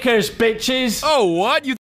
Snickers, bitches. Oh, what? You